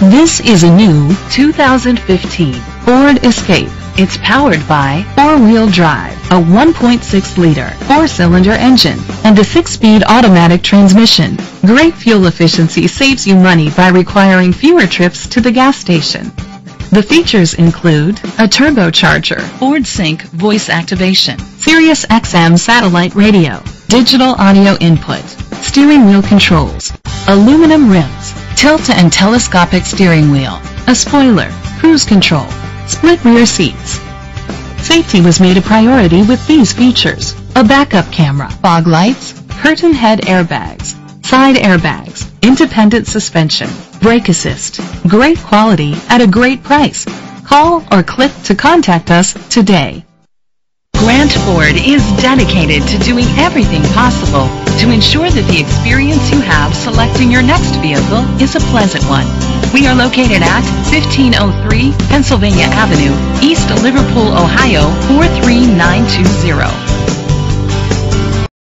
This is a new 2015 Ford Escape. It's powered by four-wheel drive, a 1.6-liter four-cylinder engine, and a six-speed automatic transmission. Great fuel efficiency saves you money by requiring fewer trips to the gas station. The features include a turbocharger, Ford Sync voice activation, Sirius XM satellite radio, digital audio input, steering wheel controls, aluminum rims, tilt and telescopic steering wheel, a spoiler, cruise control, split rear seats. Safety was made a priority with these features. A backup camera, fog lights, curtain head airbags, side airbags, independent suspension, brake assist. Great quality at a great price. Call or click to contact us today. Grand Ford is dedicated to doing everything possible to ensure that the experience you have selecting your next vehicle is a pleasant one. We are located at 1503 Pennsylvania Avenue, East Liverpool, Ohio 43920.